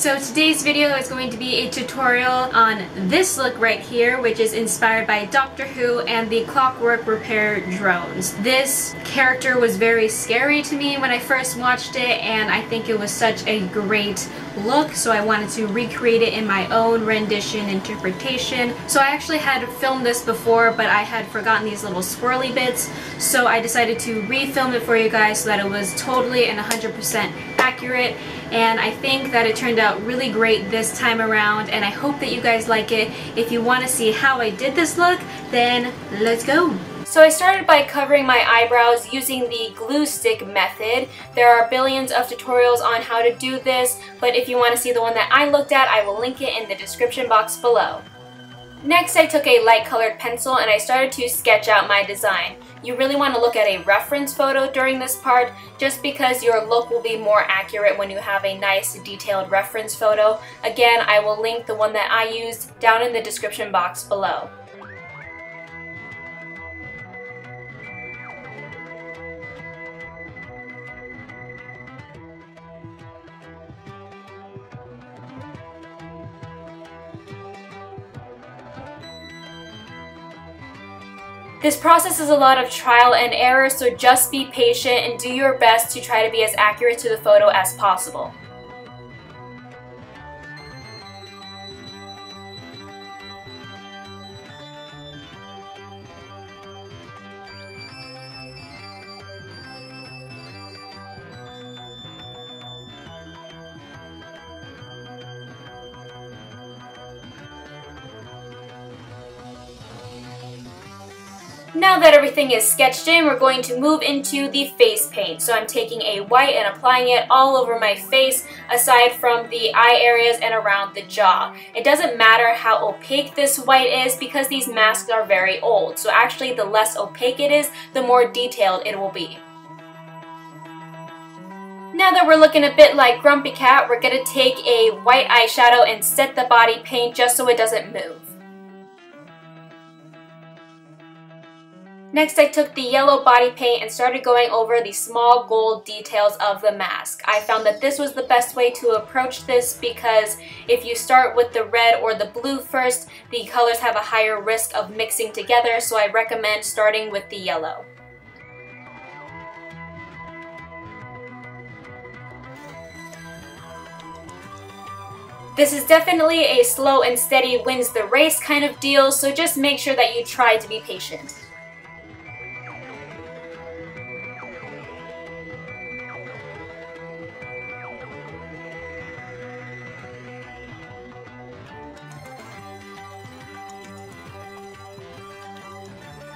So today's video is going to be a tutorial on this look right here, which is inspired by Doctor Who and the Clockwork Repair droids. This character was very scary to me when I first watched it, and I think it was such a great look, so I wanted to recreate it in my own rendition interpretation. So I actually had filmed this before, but I had forgotten these little swirly bits, so I decided to refilm it for you guys so that it was totally and 100% accurate and I think that it turned out really great this time around and I hope that you guys like it. If you want to see how I did this look, then let's go! So I started by covering my eyebrows using the glue stick method. There are billions of tutorials on how to do this, but if you want to see the one that I looked at, I will link it in the description box below. Next, I took a light colored pencil and I started to sketch out my design. You really want to look at a reference photo during this part just because your look will be more accurate when you have a nice detailed reference photo. Again, I will link the one that I used down in the description box below. This process is a lot of trial and error, so just be patient and do your best to try to be as accurate to the photo as possible. Now that everything is sketched in, we're going to move into the face paint. So I'm taking a white and applying it all over my face, aside from the eye areas and around the jaw. It doesn't matter how opaque this white is because these masks are very old. So actually, the less opaque it is, the more detailed it will be. Now that we're looking a bit like Grumpy Cat, we're going to take a white eyeshadow and set the body paint just so it doesn't move. Next, I took the yellow body paint and started going over the small gold details of the mask. I found that this was the best way to approach this because if you start with the red or the blue first, the colors have a higher risk of mixing together, so I recommend starting with the yellow. This is definitely a slow and steady wins the race kind of deal, so just make sure that you try to be patient.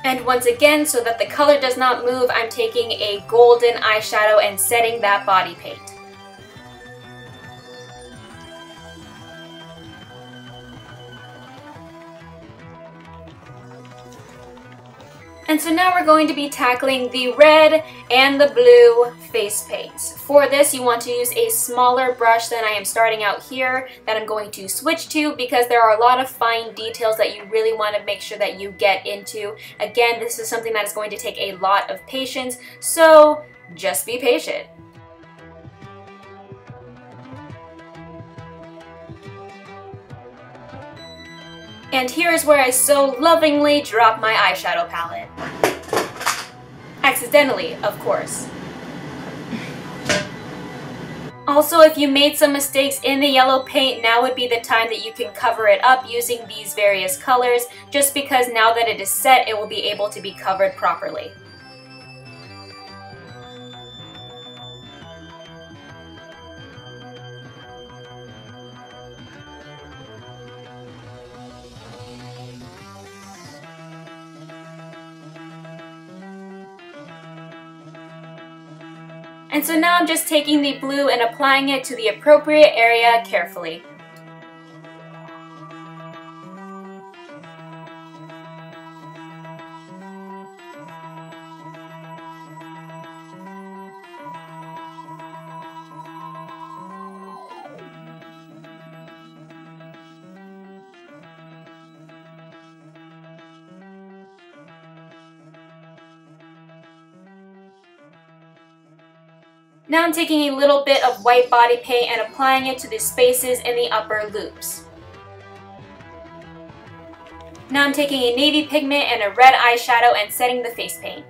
And once again, so that the color does not move, I'm taking a golden eyeshadow and setting that body paint. And so now we're going to be tackling the red and the blue face paints. For this, you want to use a smaller brush than I am starting out here that I'm going to switch to because there are a lot of fine details that you really want to make sure that you get into. Again, this is something that is going to take a lot of patience, so just be patient. And here is where I so lovingly drop my eyeshadow palette. Accidentally, of course. Also, if you made some mistakes in the yellow paint, now would be the time that you can cover it up using these various colors, just because now that it is set, it will be able to be covered properly. And so now I'm just taking the blue and applying it to the appropriate area carefully. Now I'm taking a little bit of white body paint and applying it to the spaces in the upper loops. Now I'm taking a navy pigment and a red eyeshadow and setting the face paint.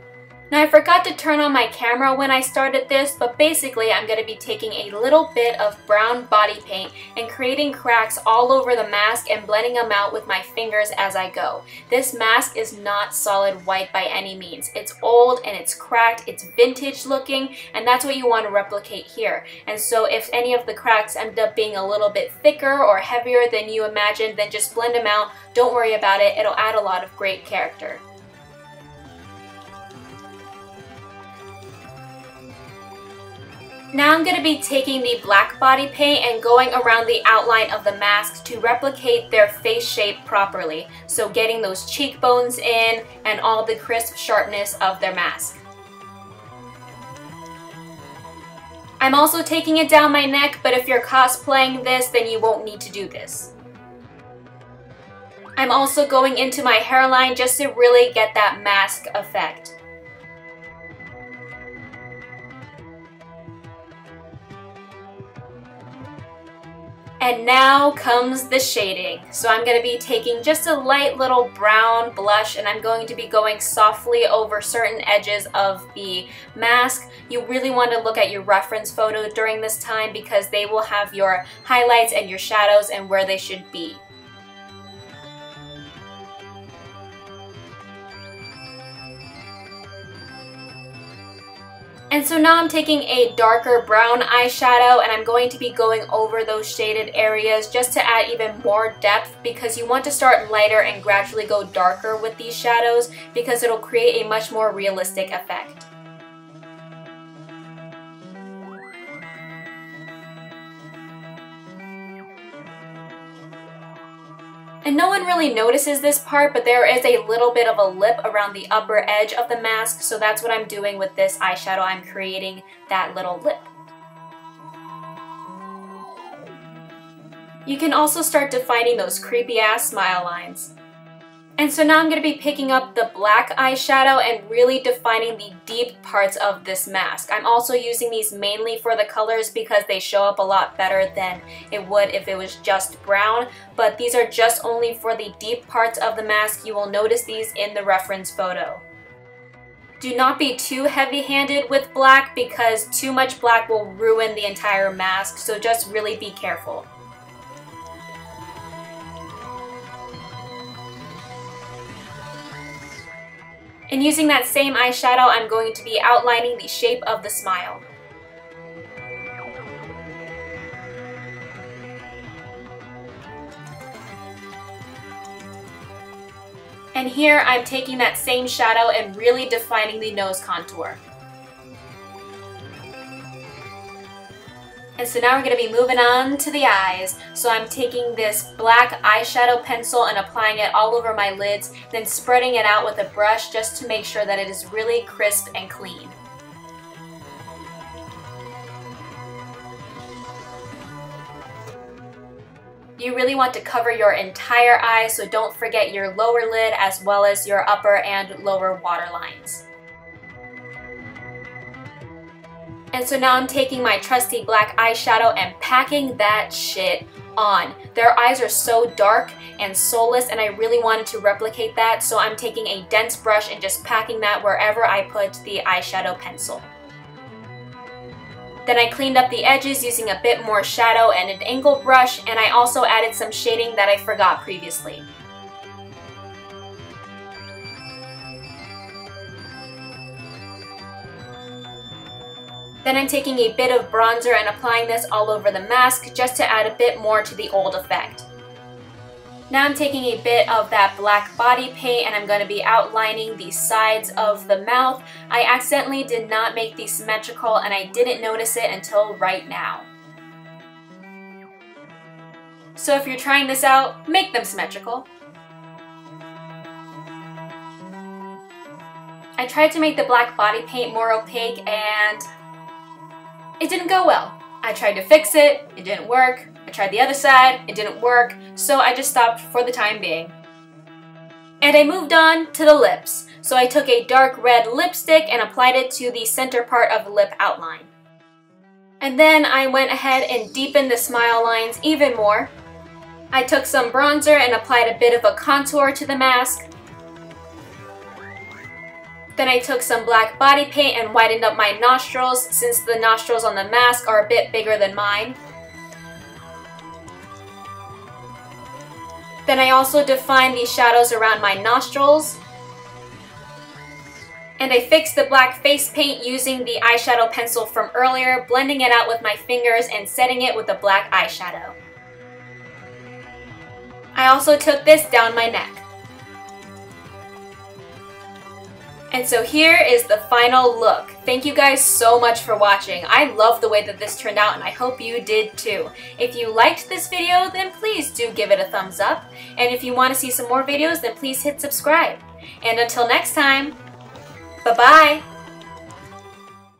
Now I forgot to turn on my camera when I started this, but basically I'm going to be taking a little bit of brown body paint and creating cracks all over the mask and blending them out with my fingers as I go. This mask is not solid white by any means. It's old and it's cracked, it's vintage looking, and that's what you want to replicate here. And so if any of the cracks end up being a little bit thicker or heavier than you imagined, then just blend them out. Don't worry about it, it'll add a lot of great character. Now I'm going to be taking the black body paint and going around the outline of the mask to replicate their face shape properly. So getting those cheekbones in and all the crisp sharpness of their mask. I'm also taking it down my neck, but if you're cosplaying this, then you won't need to do this. I'm also going into my hairline just to really get that mask effect. And now comes the shading. So I'm going to be taking just a light little brown blush and I'm going to be going softly over certain edges of the mask. You really want to look at your reference photo during this time because they will have your highlights and your shadows and where they should be. And so now I'm taking a darker brown eyeshadow and I'm going to be going over those shaded areas just to add even more depth because you want to start lighter and gradually go darker with these shadows because it'll create a much more realistic effect. And no one really notices this part, but there is a little bit of a lip around the upper edge of the mask, so that's what I'm doing with this eyeshadow. I'm creating that little lip. You can also start defining those creepy ass smile lines. And so now I'm going to be picking up the black eyeshadow and really defining the deep parts of this mask. I'm also using these mainly for the colors because they show up a lot better than it would if it was just brown, but these are just only for the deep parts of the mask. You will notice these in the reference photo. Do not be too heavy-handed with black because too much black will ruin the entire mask, so just really be careful. And using that same eyeshadow, I'm going to be outlining the shape of the smile. And here I'm taking that same shadow and really defining the nose contour. And so now we're going to be moving on to the eyes. So I'm taking this black eyeshadow pencil and applying it all over my lids, then spreading it out with a brush just to make sure that it is really crisp and clean. You really want to cover your entire eye, so don't forget your lower lid as well as your upper and lower waterlines. And so now I'm taking my trusty black eyeshadow and packing that shit on. Their eyes are so dark and soulless and I really wanted to replicate that so I'm taking a dense brush and just packing that wherever I put the eyeshadow pencil. Then I cleaned up the edges using a bit more shadow and an angled brush and I also added some shading that I forgot previously. Then I'm taking a bit of bronzer and applying this all over the mask just to add a bit more to the old effect. Now I'm taking a bit of that black body paint and I'm going to be outlining the sides of the mouth. I accidentally did not make these symmetrical and I didn't notice it until right now. So if you're trying this out, make them symmetrical. I tried to make the black body paint more opaque and it didn't go well. I tried to fix it, it didn't work. I tried the other side, it didn't work, so I just stopped for the time being. And I moved on to the lips. So I took a dark red lipstick and applied it to the center part of the lip outline. And then I went ahead and deepened the smile lines even more. I took some bronzer and applied a bit of a contour to the mask. Then I took some black body paint and widened up my nostrils since the nostrils on the mask are a bit bigger than mine. Then I also defined these shadows around my nostrils. And I fixed the black face paint using the eyeshadow pencil from earlier, blending it out with my fingers and setting it with the black eyeshadow. I also took this down my neck. And so here is the final look. Thank you guys so much for watching. I love the way that this turned out and I hope you did too. If you liked this video, then please do give it a thumbs up. And if you want to see some more videos, then please hit subscribe. And until next time, bye-bye!